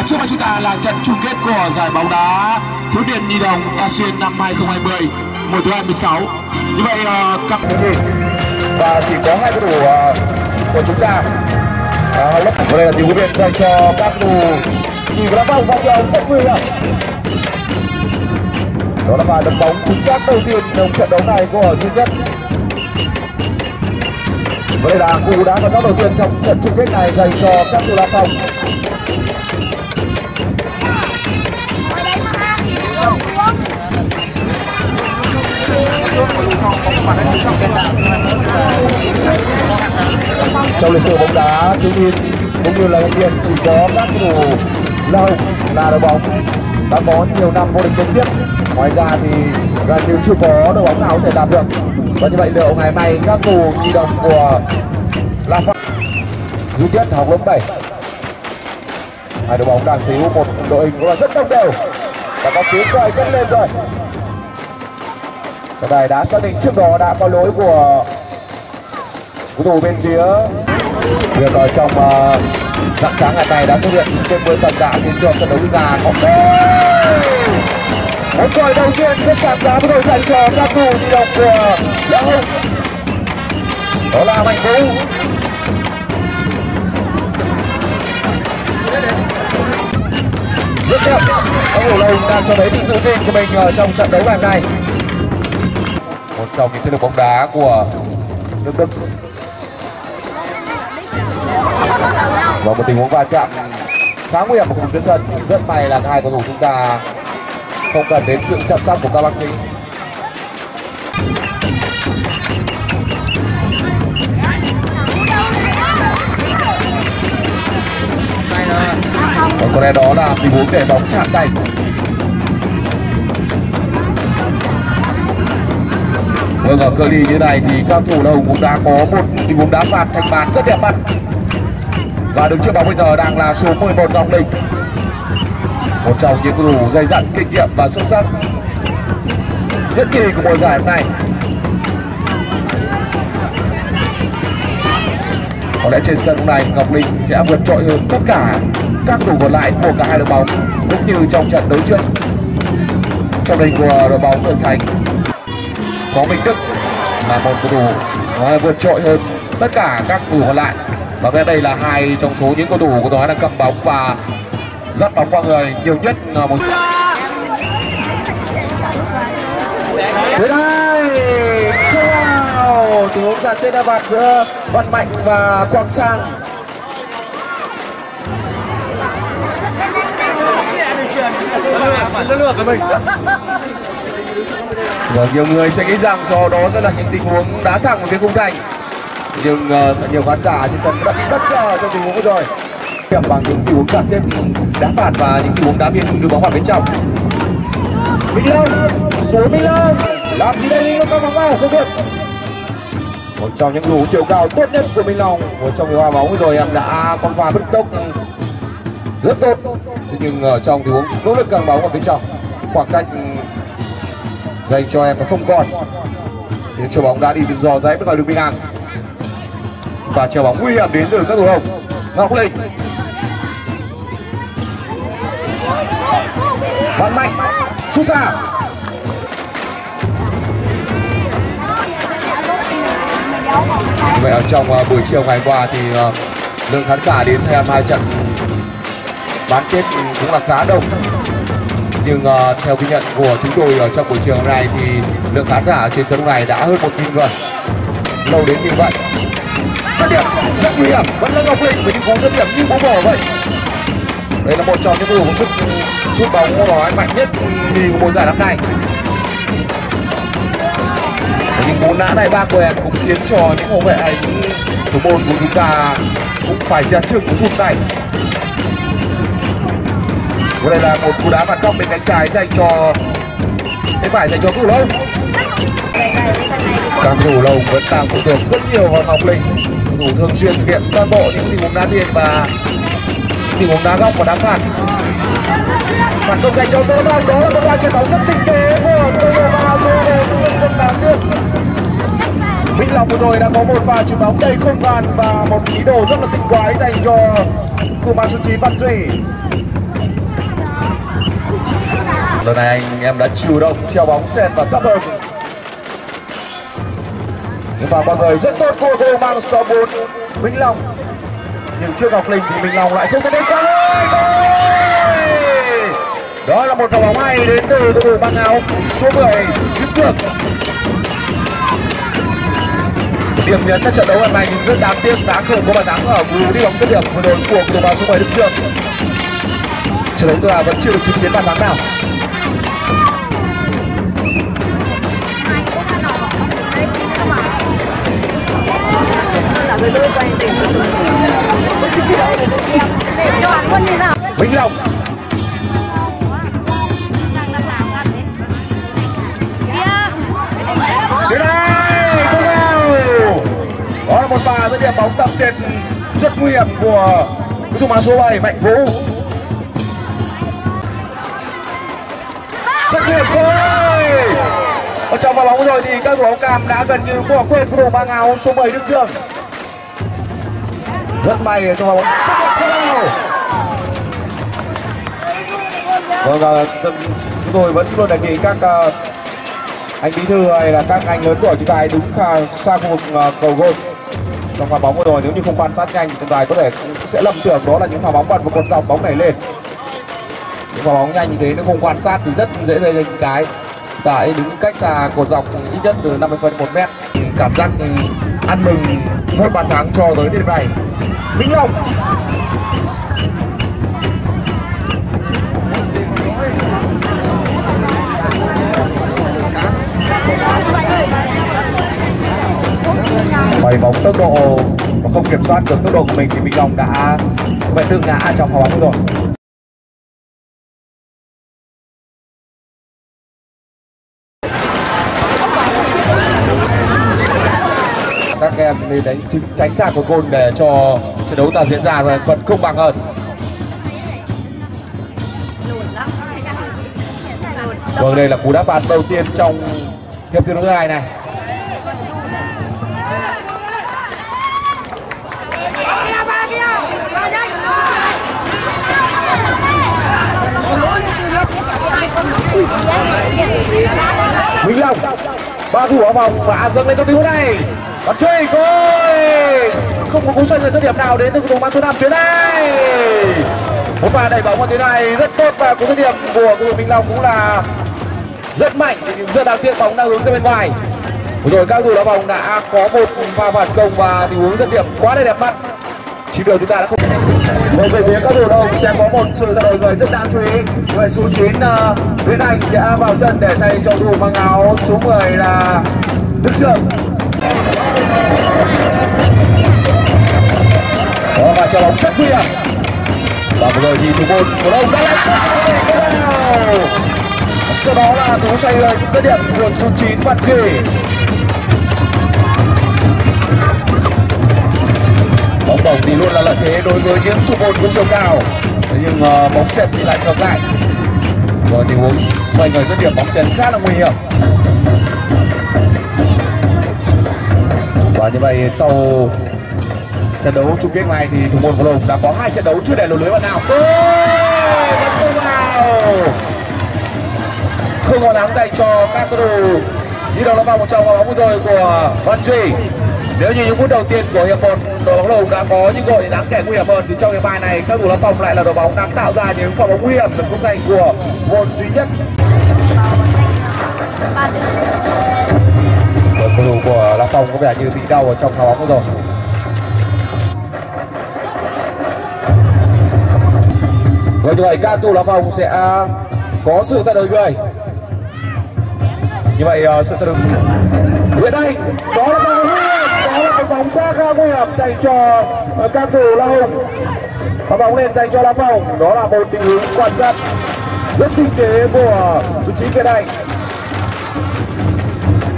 À, trước mắt chúng ta là trận chung kết của giải bóng đá thiếu niên nhi đồng ASEAN năm 2020 mùa thứ 26. Như vậy uh, cặp và chỉ có hai cầu thủ uh, của chúng ta. Uh, lớp đây là điều kiện dành cho các cầu thủ. Nhìn vào vòng và chờ rất nguy hiểm. Đó là pha đập bóng chính xác đầu tiên trong trận đấu này của duy nhất. Và đây là cú đá phạt góc đầu tiên trong trận chung kết này dành cho các cầu thủ la phong trong lịch sử bóng đá, thiếu niên cũng như là thanh niên chỉ có các cầu thủ lâu là đội bóng đã có nhiều năm vô địch liên tiếp. Ngoài ra thì gần như chưa có đội bóng nào có thể làm được. Và như vậy liệu ngày nay các cầu thủ nhi đồng của La Phong duy nhất học lớp 7 hai đội bóng đang sở hữu một đội hình cũng là rất đồng đều. Và có tiếng còi cất lên rồi cái này đã xác định trước đó đã có lỗi của cầu thủ bên phía. Việc ở trong ờ, uh, dạng sáng ngày này đã xuất hiện trên với tầm đá khiến cho trận đấu nga có một còi đầu tiên rất sạc giá với đội dành cho các thủ di động của Lão Hùng đó là Mạnh Vũ. Rất đẹp. Các cầu lâu đang cho thấy sự tự tin của mình ở trong trận đấu ngày hôm nay một trong những thế lực bóng đá của nước Đức. Và một tình huống va chạm khá nguy hiểm ở khu vực sân. Rất may là hai cầu thủ chúng ta không cần đến sự chăm sóc của các bác sĩ. Và có lẽ đó là tình huống để bóng chạm tay. Vâng ở cự ly như này thì các thủ đầu cũng đã có một tình huống đá phạt, thành bàn rất đẹp mắt. Và đứng trước bóng bây giờ đang là số 11 Ngọc Linh. Một trong những cầu thủ dày dặn kinh nghiệm và xuất sắc nhất kỳ của mùa giải hôm nay. Có lẽ trên sân hôm nay Ngọc Linh sẽ vượt trội hơn tất cả các thủ còn lại của cả hai đội bóng, cũng như trong trận đấu trước. Trong đình của đội bóng Cường Thành có Minh Đức là một cầu thủ vượt trội hơn tất cả các cầu thủ còn lại và ngay đây là hai trong số những cầu thủ của tôi đang cầm bóng và dắt bóng qua người nhiều nhất là một Thế đây Wow Tình huống giặt xe đa vạt giữa Văn Mạnh và Quang Sang và nhiều người sẽ nghĩ rằng do đó sẽ là những tình huống đá thẳng vào phía khung thành. Nhưng uh, nhiều khán giả trên sân đã bị bất ngờ trong tình huống vừa rồi. Kèm bằng những tình huống chặt xếp đá phạt và những tình huống đá biên đưa bóng vào bên trong. Minh Long xuống Minh Long. Làm gì đây Minh Long? Bóng vào không được. Một trong những đủ chiều cao tốt nhất của Minh Long. Một trong những hoa bóng rồi em đã con pha bứt tốc rất tốt. Thế nhưng ở trong tình huống nỗ lực càng bóng vào bên trong khoảng cách dành cho em nó không còn. Thì chiều bóng đã đi tự do dãy bất vào đường biên ngang và chiều bóng nguy hiểm đến từ các thủ. Hồng ngọc linh. Văn mạnh. Sút xa. Vậy ở trong uh, buổi chiều ngày qua thì uh, lượng khán giả đến xem hai trận bán kết cũng là khá đông nhưng uh, theo ghi nhận của chúng tôi ở trong buổi chiều hôm nay thì lượng khán giả trên sân này đã hơn một nghìn người. Lâu đến như vậy. Rất điểm rất nguy hiểm. Vẫn là ngọc linh với những cú dứt điểm như cú bỏ vậy. Đây là một trong những cầu thủ sức sút bóng nói mạnh nhất nhì của mùa giải năm nay. Và những cú nã này ba quẹt cũng khiến cho những hậu vệ hay những thủ môn của chúng ta cũng phải ra trước cú sút này và đây là một cú đá phạt góc bên cánh trái dành cho bên phải dành cho thủ lâu các thủ lâu vẫn đang phụ thuộc rất nhiều vào ngọc linh thủ thường xuyên thực hiện toàn bộ những tình huống đá biên và tình huống đá góc và đá phạt. Phạt công dành cho tô long đó là một pha chuyền bóng rất tinh tế của tô long ba về khu quân tám tiên Minh Long vừa rồi đã có một pha chuyền bóng đầy không bàn và một ý đồ rất là tinh quái dành cho của môn số 9 Văn Duy lần này anh em đã chủ động treo bóng sen và thấp hơn nhưng mà mọi người rất tốt cô cô mang số 4 Vĩnh Long. Nhưng trước Ngọc Linh thì Minh Long lại không thể đến qua. Đó là một pha bóng hay đến từ cầu thủ băng áo, số 10 Đức Phượng điểm nhấn các trận đấu lần này thì rất đáng tiếc đã không có bàn thắng ở cú đi bóng dứt điểm vừa rồi của cầu thủ số 10 Đức Phượng trận đấu là vẫn chưa được chứng kiến bàn thắng nào. Vĩnh Long. Đến đây, không vào Đó là một pha dẫn điểm bóng tập trên rất nguy hiểm của cầu thủ mang số 7 Mạnh Vũ. Rất nguy hiểm thôi. Ở trong pha bóng rồi thì các thủ cam đã gần như bỏ quên cầu thủ mang áo số 7 Đức Dương rất may cho bóng Vâng, chúng tôi vẫn luôn đề nghị các ờ, anh bí thư hay là các anh lớn tuổi chúng ta hãy đứng xa, khu vực ờ, cầu gôn. Trong pha bóng vừa rồi nếu như không quan sát nhanh thì chúng ta có thể sẽ lầm tưởng đó là những pha bóng bật một con dọc bóng này lên. Những pha bóng nhanh như thế nếu không quan sát thì rất dễ gây ra những cái. Tại đứng cách xa cột dọc ít nhất từ 50 phân một mét. Cảm giác ăn mừng một bàn thắng cho tới điểm này. Vĩnh Long. Bảy bóng tốc độ và không kiểm soát được tốc độ của mình thì Minh Long đã phải tự ngã trong pha bóng rồi. Các em nên đánh tránh xa của gôn để cho trận đấu ta diễn ra và vẫn công bằng hơn. Vâng đây là cú đá phạt đầu tiên trong hiệp thứ hai này. Minh Long, ba thủ ở vòng và dâng lên trong tình huống này bắn chơi gol không có cú xoay người dứt điểm nào đến từ cầu thủ mang số 5 phía đây một pha đẩy bóng vào thế này rất tốt và cú dứt điểm của cầu thủ minh Long cũng là rất mạnh nhưng rất đáng tiếc bóng đang hướng ra bên ngoài. Vừa rồi các thủ đá bóng đã có một pha phản công và tình huống dứt điểm quá là đẹp mắt. Chỉ điều chúng ta đã không Vâng, về phía các thủ đồng sẽ có một sự thay đổi người rất đáng chú ý. Người số 9 uh, ờ, Nguyễn Anh sẽ vào sân để thay cho thủ mang áo số 10 là Đức Sương. Và một người thì thủ môn của ông đã lại sau đó là cú xoay người dứt điểm của số 9 Văn Trì. Bóng bổng thì luôn là lợi thế đối với những thủ môn của chiều cao. Thế nhưng uh, bóng chật thì lại ngược lại. Rồi tình huống xoay người dứt điểm bóng chấn khá là nguy hiểm. Và như vậy sau trận đấu chung kết này thì thủ môn của đồng đã có hai trận đấu chưa để lột lưới bạn nào. Ôi, vẫn không vào. Không có thắng dành cho các cầu thủ đi đầu là vào một trong vào bóng vừa rồi của Văn Trì nếu như những phút đầu tiên của hiệp một đội bóng lồng đã có những đội đáng kể nguy hiểm hơn thì trong hiệp hai này các thủ lâm phòng lại là đội bóng đang tạo ra những pha bóng nguy hiểm được khung thành của môn duy nhất. Cầu thủ của La Phong có vẻ như bị đau ở trong pha bóng rồi. Và như vậy các thủ lá phòng sẽ có sự thay đổi người. Như vậy uh, sự thay đổi hiện nay đó là bóng nguy hiểm đó là một bóng xa khá nguy hiểm dành cho ờ, uh, các thủ La Hùng và bóng lên dành cho La phòng đó là một tình huống quan sát rất tinh tế của vị trí Việt Anh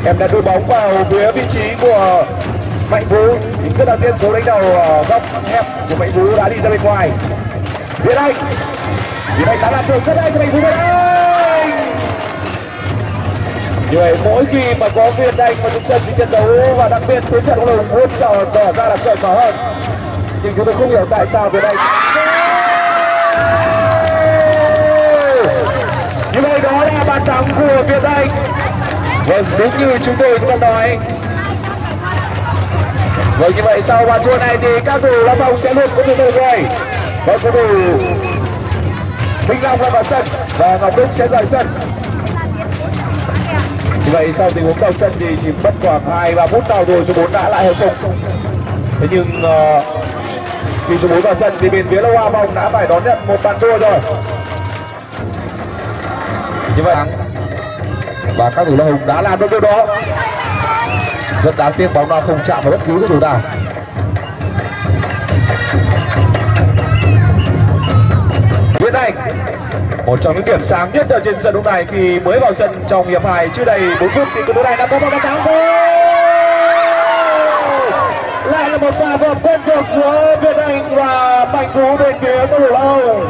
em đã đưa bóng vào phía vị trí của Mạnh Vũ. Rất là tiên số đánh đầu ờ, góc hẹp của Mạnh Vũ đã đi ra bên ngoài. Việt Anh. Việt Anh đã làm được rất hay cho mình Vũ Việt Anh. Như vậy, mỗi khi mà có Việt Anh và chúng sân thì trận đấu, và đặc biệt thế trận của đội luôn trở tỏ ra là cởi mở hơn. Nhưng chúng tôi không hiểu tại sao Việt Anh như vậy đó là bàn thắng của Việt Anh. Vâng đúng như chúng tôi cũng đã nói. Vâng như vậy sau bàn thua này thì các thủ Long Phong sẽ luôn có sự thay đổi. Vâng cầu thủ Minh Long vào sân và Ngọc Đức sẽ rời sân. Như vậy sau tình huống đầu chân thì chỉ mất khoảng 2 3 phút sau rồi số 4 đã lại hợp cùng thế nhưng uh, khi số 4 vào sân thì bên phía là Hoa Vòng đã phải đón nhận một bàn thua rồi. Như vậy và các thủ La Hùng đã làm được điều đó. Rất đáng tiếc bóng nào không chạm vào bất cứ cái thủ nào. Việt Anh một trong những điểm sáng nhất ở trên sân lúc này khi mới vào sân trong hiệp hai chưa đầy 4 phút thì cầu thủ này đã có một bàn thắng. Lại là một pha hợp quen thuộc giữa Việt Anh và Mạnh Phú bên phía cầu thủ Âu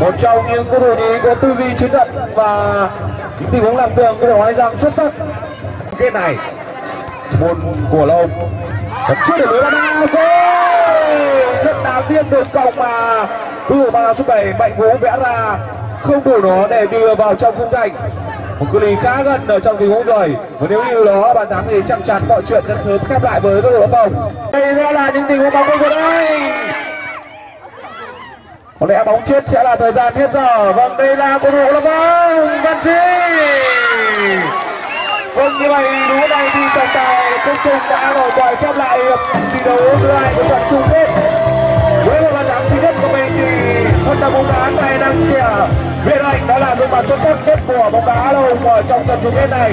một trong những cầu thủ nhí có tư duy chiến thuật và những tình huống làm tường có thể nói rằng xuất sắc. Kết này, môn của lâu vẫn chưa được lưới bàn rất đáng tiếc được cộng mà thủ ba số 7 mạnh vũ vẽ ra không đủ nó để đưa vào trong khung thành một cự ly khá gần ở trong tình huống rồi. Và nếu như đó bàn thắng thì chắc chắn mọi chuyện sẽ sớm khép lại với các đội bóng. Đây là những tình huống bóng của đây có lẽ bóng chết sẽ là thời gian hết giờ. Vâng đây là cầu thủ là vâng văn trí vâng như vậy đúng này thì trọng tài cuối chung đã nổi còi khép lại thi đấu thứ hai của trận chung kết. Với một bàn thắng thứ nhất của mình thì vận bóng đá này đang trẻ Việt Anh đã là gương mặt xuất sắc nhất của bóng đá lâu ở trong trận chung kết này.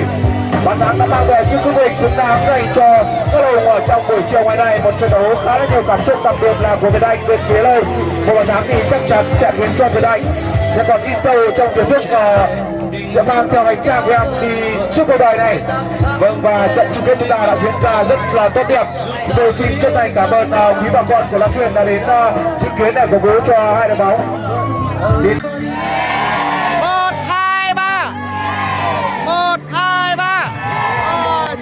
Bàn thắng đã mang về chiếc cúp vô xứng đáng dành cho các đội ở trong buổi chiều ngày nay. Một trận đấu khá là nhiều cảm xúc đặc biệt là của Việt Anh bên phía lâu một bàn thắng thì chắc chắn sẽ khiến cho Việt Anh sẽ còn ít tàu trong tiếng đức uh, sẽ mang theo hành trang gram đi trước cuộc đời này. Vâng và trận chung kết chúng ta đã diễn ra rất là tốt đẹp. Tôi xin chân thành cảm ơn uh, quý bà con của la xuyên đã đến uh, chứng kiến này cổ vũ cho hai đội bóng. Xin một hai ba. Một hai ba. Ờ,